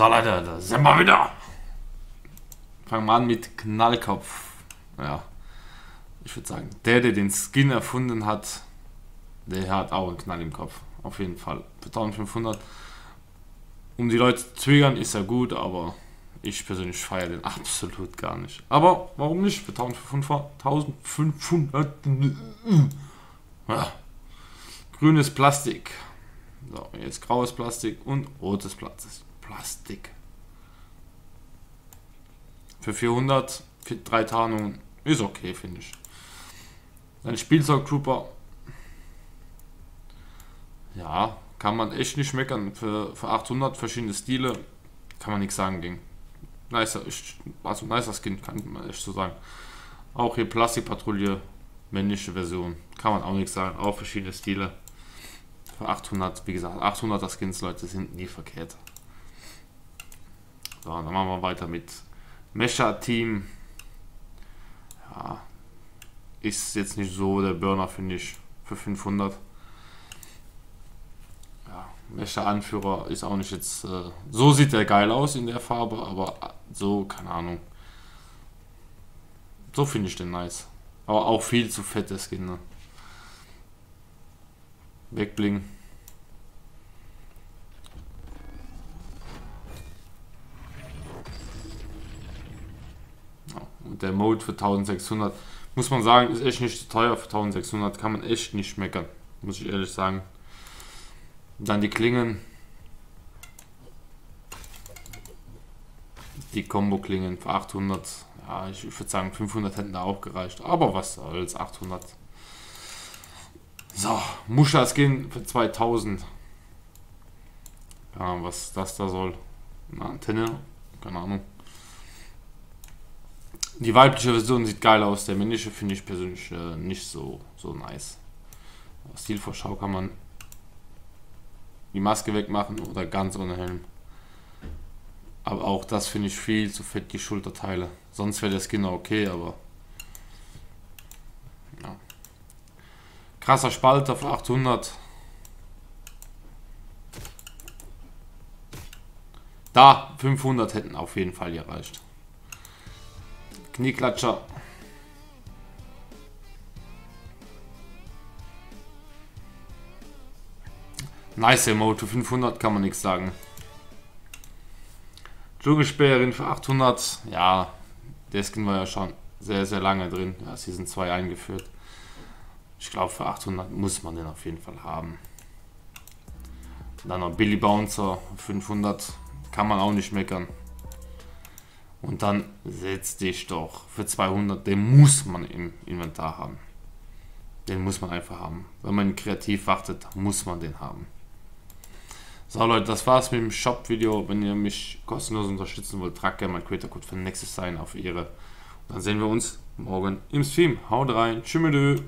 So Leute, da sind wir wieder. Fangen wir an mit Knallkopf. Ja, ich würde sagen, der, der den Skin erfunden hat, der hat auch einen Knall im Kopf. Auf jeden Fall. Für 1500. Um die Leute zu triggern, ist er gut, aber ich persönlich feiere den absolut gar nicht. Aber warum nicht? Für 1500. 1500 ja. Grünes Plastik. So, jetzt graues Plastik und rotes Plastik. Für 400, für drei Tarnungen ist okay, finde ich. Ein Spielzeugtrooper. Ja, kann man echt nicht meckern. Für, für 800 verschiedene Stile kann man nichts sagen gegen. Nicer, also nicer Skin, kann man echt so sagen. Auch hier Plastikpatrouille, männliche Version. Kann man auch nichts sagen. Auch verschiedene Stile. Für 800, wie gesagt, 800er Skins, Leute, sind nie verkehrt. So, dann machen wir weiter mit Mecha Team. Ja, ist jetzt nicht so der Burner, finde ich, für 500. Ja, Mecha Anführer ist auch nicht jetzt. Äh, so sieht der geil aus in der Farbe, aber so, keine Ahnung. So finde ich den nice. Aber auch viel zu fett, der Skin. Ne? Wegblingen. Und der Mode für 1600, muss man sagen, ist echt nicht zu teuer für 1600. Kann man echt nicht meckern, muss ich ehrlich sagen. Dann die Klingen. Die Combo-Klingen für 800. Ja, ich würde sagen, 500 hätten da auch gereicht. Aber was soll's, 800. So, Muscha-Skin für 2000. Ja, was das da soll. Eine Antenne, keine Ahnung. Die weibliche Version sieht geil aus, der männliche finde ich persönlich äh, nicht so, so nice. Stilvorschau kann man die Maske wegmachen oder ganz ohne Helm. Aber auch das finde ich viel zu fett, die Schulterteile. Sonst wäre der Skin okay, aber Krasser Spalt auf 800. Da, 500 hätten auf jeden Fall gereicht. Knieklatscher. Nice Emote, 500 kann man nichts sagen. Dschungelspäherin für 800. Ja, der Skin war ja schon sehr, sehr lange drin. Ja, Season 2 eingeführt. Ich glaube, für 800 muss man den auf jeden Fall haben. Dann noch Billy Bouncer, 500, kann man auch nicht meckern. Und dann setz dich doch für 200, den muss man im Inventar haben. Den muss man einfach haben. Wenn man kreativ wartet, muss man den haben. So Leute, das war's mit dem Shop-Video. Wenn ihr mich kostenlos unterstützen wollt, tragt gerne mein Creator-Code für Nexus sein auf ihre. Und dann sehen wir uns morgen im Stream. Haut rein. Tschüss.